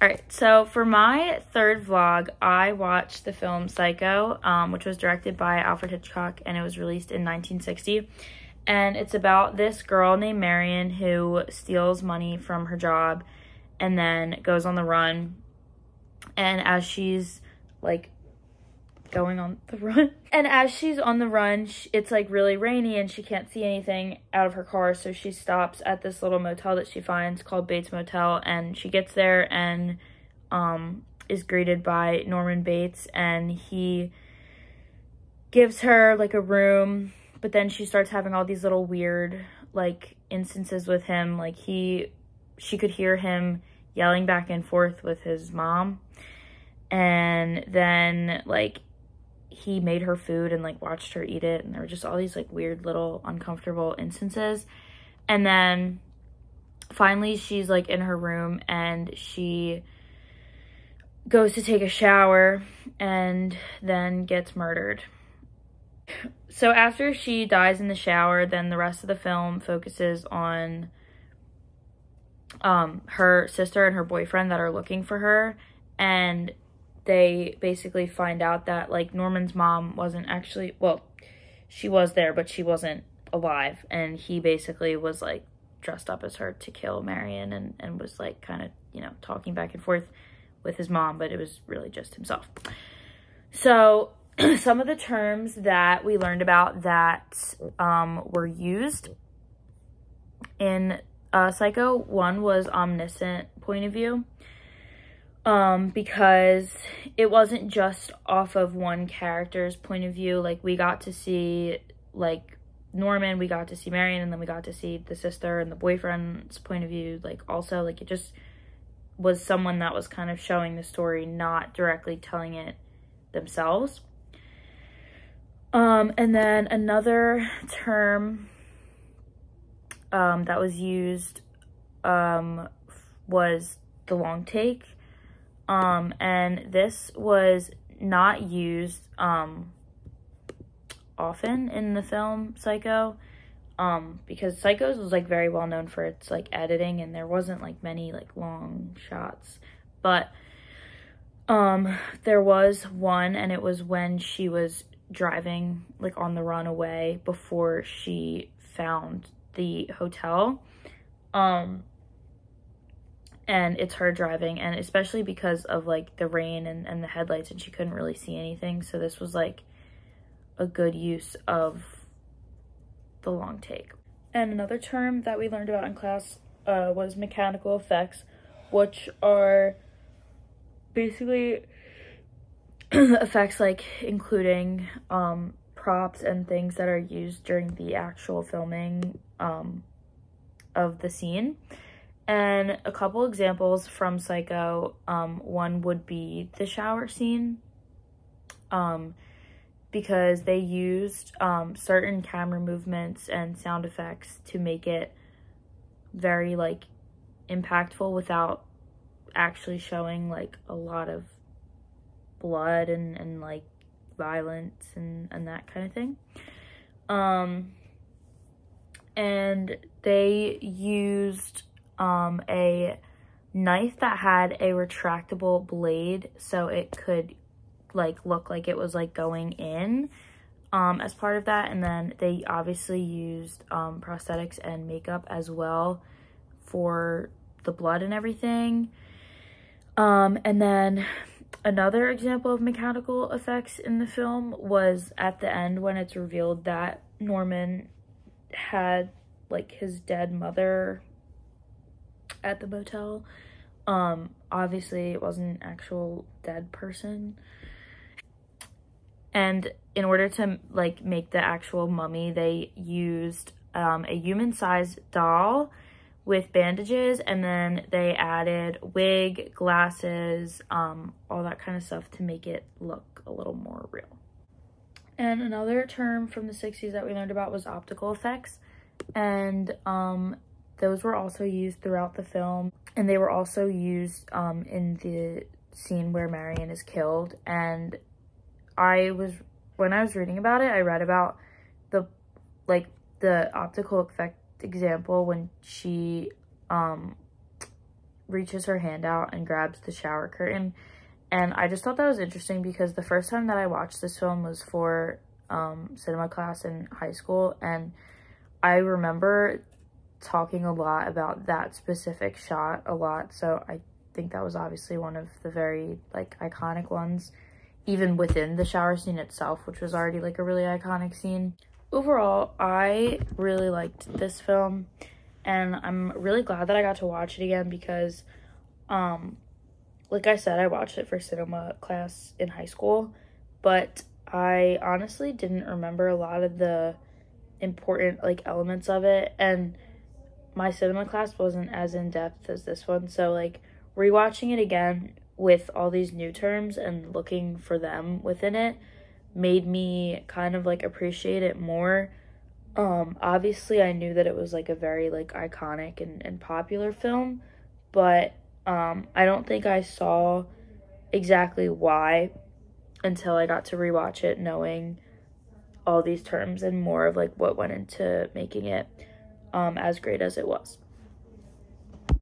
All right, so for my third vlog, I watched the film Psycho, um, which was directed by Alfred Hitchcock, and it was released in 1960. And it's about this girl named Marion who steals money from her job and then goes on the run. And as she's like going on the run. And as she's on the run, it's like really rainy and she can't see anything out of her car. So she stops at this little motel that she finds called Bates Motel. And she gets there and um, is greeted by Norman Bates. And he gives her like a room. But then she starts having all these little weird like instances with him. Like he, she could hear him yelling back and forth with his mom. And then like he made her food and like watched her eat it and there were just all these like weird little uncomfortable instances. And then finally she's like in her room and she goes to take a shower and then gets murdered. So after she dies in the shower then the rest of the film focuses on um her sister and her boyfriend that are looking for her and they basically find out that like Norman's mom wasn't actually, well, she was there, but she wasn't alive. And he basically was like dressed up as her to kill Marion and, and was like kind of, you know, talking back and forth with his mom, but it was really just himself. So some of the terms that we learned about that um, were used in uh, Psycho, one was omniscient point of view um, because it wasn't just off of one character's point of view. Like, we got to see, like, Norman, we got to see Marion, and then we got to see the sister and the boyfriend's point of view. Like, also, like, it just was someone that was kind of showing the story, not directly telling it themselves. Um, and then another term um, that was used um, was the long take. Um, and this was not used um, often in the film Psycho um, because Psychos was like very well known for its like editing and there wasn't like many like long shots. But um, there was one and it was when she was driving like on the run away before she found the hotel. Um, and it's her driving and especially because of like the rain and, and the headlights and she couldn't really see anything. So this was like a good use of the long take. And another term that we learned about in class uh, was mechanical effects which are basically effects like including um, props and things that are used during the actual filming um, of the scene and a couple examples from Psycho, um, one would be the shower scene, um, because they used um, certain camera movements and sound effects to make it very like impactful without actually showing like a lot of blood and, and like violence and, and that kind of thing. Um, and they used um, a knife that had a retractable blade so it could like look like it was like going in um, as part of that. And then they obviously used um, prosthetics and makeup as well for the blood and everything. Um, and then another example of mechanical effects in the film was at the end when it's revealed that Norman had like his dead mother at the motel. Um, obviously it wasn't an actual dead person. And in order to like make the actual mummy, they used um, a human-sized doll with bandages and then they added wig, glasses, um, all that kind of stuff to make it look a little more real. And another term from the 60s that we learned about was optical effects. And um, those were also used throughout the film and they were also used um, in the scene where Marion is killed. And I was, when I was reading about it, I read about the, like, the optical effect example when she, um, reaches her hand out and grabs the shower curtain. And I just thought that was interesting because the first time that I watched this film was for um, cinema class in high school. And I remember talking a lot about that specific shot a lot. So I think that was obviously one of the very like iconic ones, even within the shower scene itself, which was already like a really iconic scene. Overall, I really liked this film and I'm really glad that I got to watch it again because um like I said, I watched it for cinema class in high school, but I honestly didn't remember a lot of the important like elements of it and my cinema class wasn't as in depth as this one. So like rewatching it again with all these new terms and looking for them within it made me kind of like appreciate it more. Um obviously I knew that it was like a very like iconic and, and popular film, but um I don't think I saw exactly why until I got to rewatch it knowing all these terms and more of like what went into making it um, as great as it was.